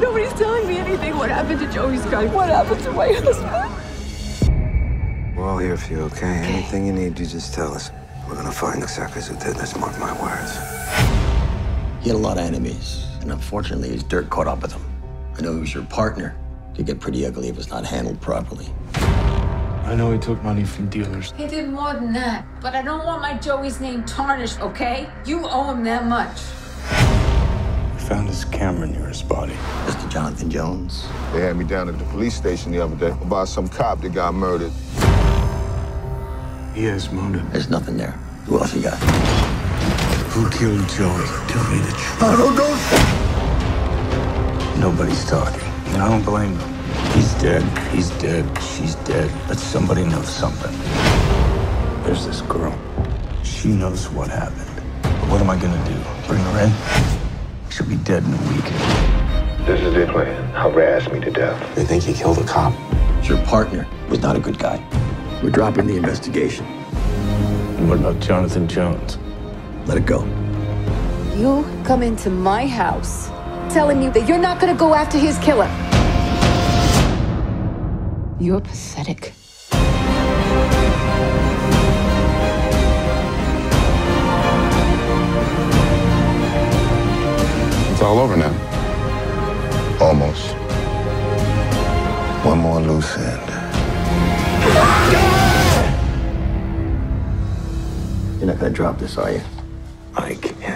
guy? What happened to Joey Scott? What happened to my husband? We're all here for you, okay? Anything you need, you just tell us. We're gonna find the suckers who did this, mark my words. He had a lot of enemies, and unfortunately, his dirt caught up with him. I know he was your partner. Could get pretty ugly if it was not handled properly. I know he took money from dealers. He did more than that. But I don't want my Joey's name tarnished, okay? You owe him that much. We found his camera near his body. Mr. Jonathan Jones. They had me down at the police station the other day about some cop that got murdered. He has motive. There's nothing there. Who else you got? Who killed Joey? Tell me the truth. I don't know. Nobody's talking. And I don't blame them. He's dead. He's dead. She's dead. But somebody knows something. There's this girl. She knows what happened. But what am I gonna do? Bring her in? She'll be dead in a week. This is their plan. Harass me to death. They think he killed a cop. Your partner was not a good guy. We're dropping the investigation. And what about Jonathan Jones? Let it go. You come into my house telling me that you're not gonna go after his killer. You're pathetic. It's all over now. Almost. One more loose end. You're not gonna drop this, are you? I can't.